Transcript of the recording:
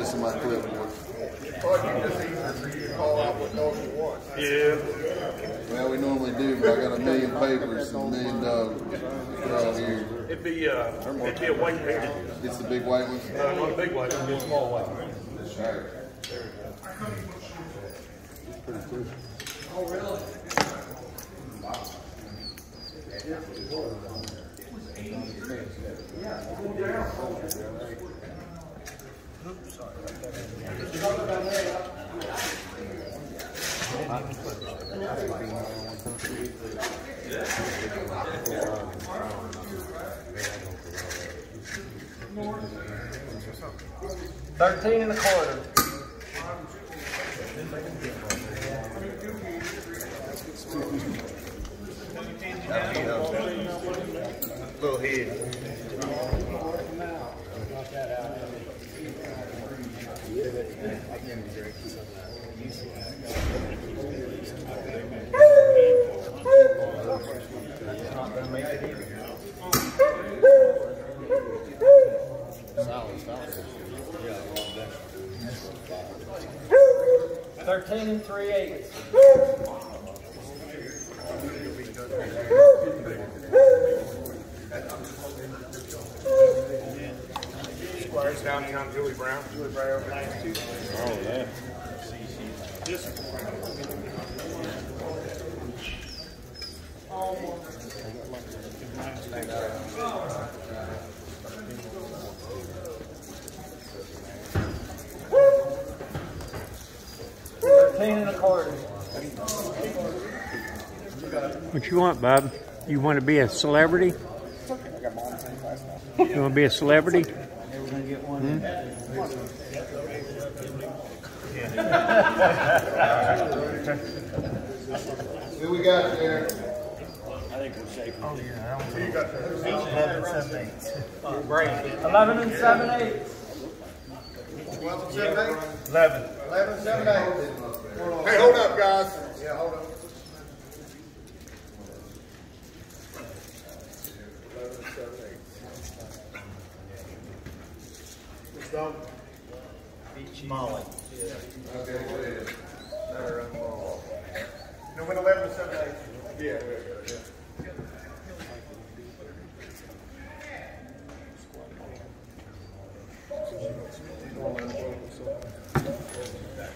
This is my clipboard. Yeah. Well, we normally do, but I got a million papers and a million dollars right here. It'd be, uh, it'd be a white painted, It's the big white ones. uh, not a big white, it'd be a small white. Thirteen and a quarter. Little head. Thirteen and three eighths. Squires down here on Julie Brown. Julie Brown, ninety-two. Oh, yeah. Thirteen and a quarter. What you want, Bob? You want to be a celebrity? You want to be a celebrity? Who we got there? Oh, Eleven and seven eighths. Twelve and seven eighths? Eleven. Eleven, seven, eight. Hey, hold up, guys. Yeah, hold up. Dog. Molly. Yeah. Okay, what is it? Never No, Molly. 11 or 7 Yeah, yeah, yeah. Thank you.